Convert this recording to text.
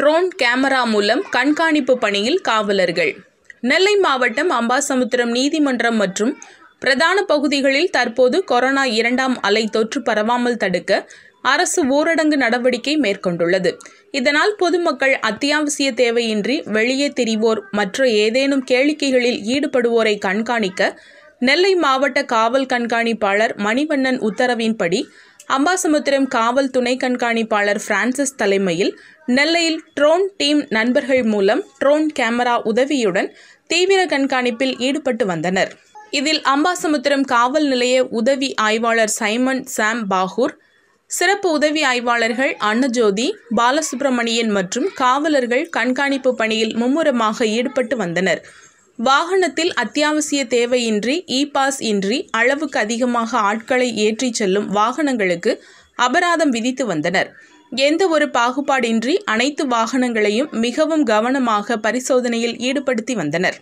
Drone camera மூலம் கண்காணிப்பு பணியில் காவலர்கள். நெல்லை மாவட்டம் அம்பாசமுத்திரம் நீதிமன்றம் மற்றும் பிரதான பகுதிகளில் தற்போது கொரோனா இரண்டாம் அலை தொற்று பரவாமல் தடுக்க அரசு ஊரடங்கு நடவடிக்கை மேற்கொண்டுள்ளது. இதனால் பொதுமக்கள் அத்தியாவசிய தேவையின்றி வெளியே திரிவோர் மற்ற ஏதேனும் கேளிக்கைகளில் ஈடுபடுவோரை கண்காணிக்க நெல்லை மாவட்ட காவல் கண்காணிப்பாளர் மணிவண்ணன் உத்தரவின்படி அம்பாசமுத்திரம் காவல் துணை கண்காணிப்பாளர் பிரான்சிஸ் தலைமையில் நெல்லையில் ட்ரோன் டீம் நண்பர்கள் மூலம் ட்ரோன் கேமரா உதவியுடன் தீவிர கண்காணிப்பில் ஈடுபட்டு வந்தனர். இதில் அம்பாசமுத்திரம் காவல் நிலைய உதவி ஆய்வாளர் சைமன் சாம் பாகூர் சிறப்பு உதவி ஆய்வாளர்கள் அன்னஜோதி பாலசுப்ரமணியன் மற்றும் காவலர்கள் கண்காணிப்பு பணியில் மும்முரமாக ஈடுபட்டு வந்தனர். வாகனத்தில் அத்தியாவசிய தேவையின்றி இ பாஸ் இன்றி அளவுக்கு அதிகமாக ஆட்களை ஏற்றிச் செல்லும் வாகனங்களுக்கு அபராதம் விதித்து வந்தனர். எந்த ஒரு பாகுபாடின்றி அனைத்து வாகனங்களையும் மிகவும் கவனமாக பரிசோதனையில் ஈடுபடுத்தி வந்தனர்.